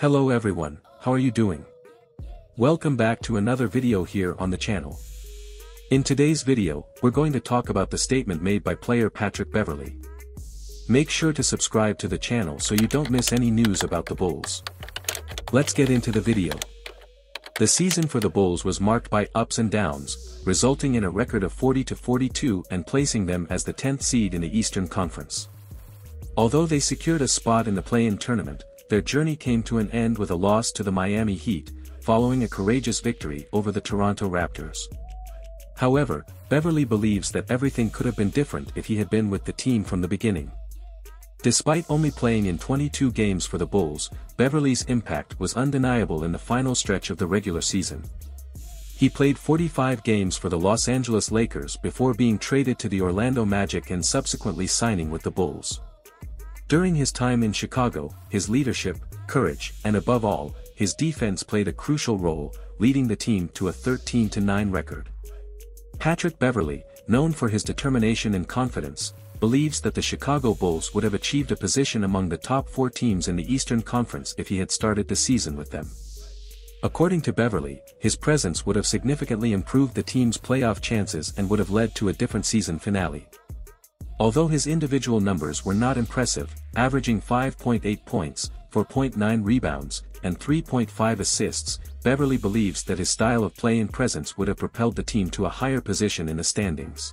Hello everyone, how are you doing? Welcome back to another video here on the channel. In today's video, we're going to talk about the statement made by player Patrick Beverley. Make sure to subscribe to the channel so you don't miss any news about the Bulls. Let's get into the video. The season for the Bulls was marked by ups and downs, resulting in a record of 40-42 and placing them as the 10th seed in the Eastern Conference. Although they secured a spot in the play-in tournament, their journey came to an end with a loss to the Miami Heat, following a courageous victory over the Toronto Raptors. However, Beverley believes that everything could have been different if he had been with the team from the beginning. Despite only playing in 22 games for the Bulls, Beverley's impact was undeniable in the final stretch of the regular season. He played 45 games for the Los Angeles Lakers before being traded to the Orlando Magic and subsequently signing with the Bulls. During his time in Chicago, his leadership, courage, and above all, his defense played a crucial role, leading the team to a 13-9 record. Patrick Beverley, known for his determination and confidence, believes that the Chicago Bulls would have achieved a position among the top four teams in the Eastern Conference if he had started the season with them. According to Beverley, his presence would have significantly improved the team's playoff chances and would have led to a different season finale. Although his individual numbers were not impressive, averaging 5.8 points, 4.9 rebounds, and 3.5 assists, Beverley believes that his style of play and presence would have propelled the team to a higher position in the standings.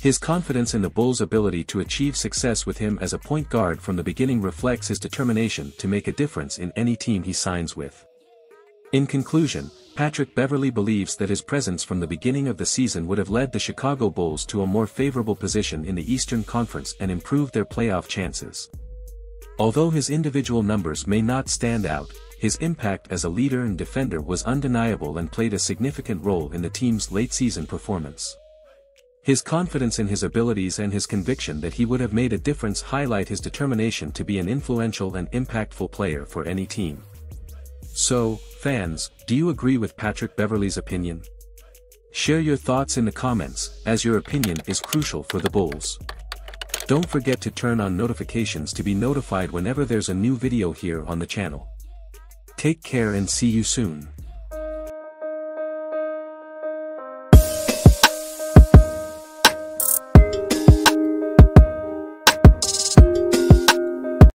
His confidence in the Bulls' ability to achieve success with him as a point guard from the beginning reflects his determination to make a difference in any team he signs with. In conclusion, Patrick Beverley believes that his presence from the beginning of the season would have led the Chicago Bulls to a more favorable position in the Eastern Conference and improved their playoff chances. Although his individual numbers may not stand out, his impact as a leader and defender was undeniable and played a significant role in the team's late-season performance. His confidence in his abilities and his conviction that he would have made a difference highlight his determination to be an influential and impactful player for any team. So, fans, do you agree with Patrick Beverley's opinion? Share your thoughts in the comments, as your opinion is crucial for the Bulls. Don't forget to turn on notifications to be notified whenever there's a new video here on the channel. Take care and see you soon.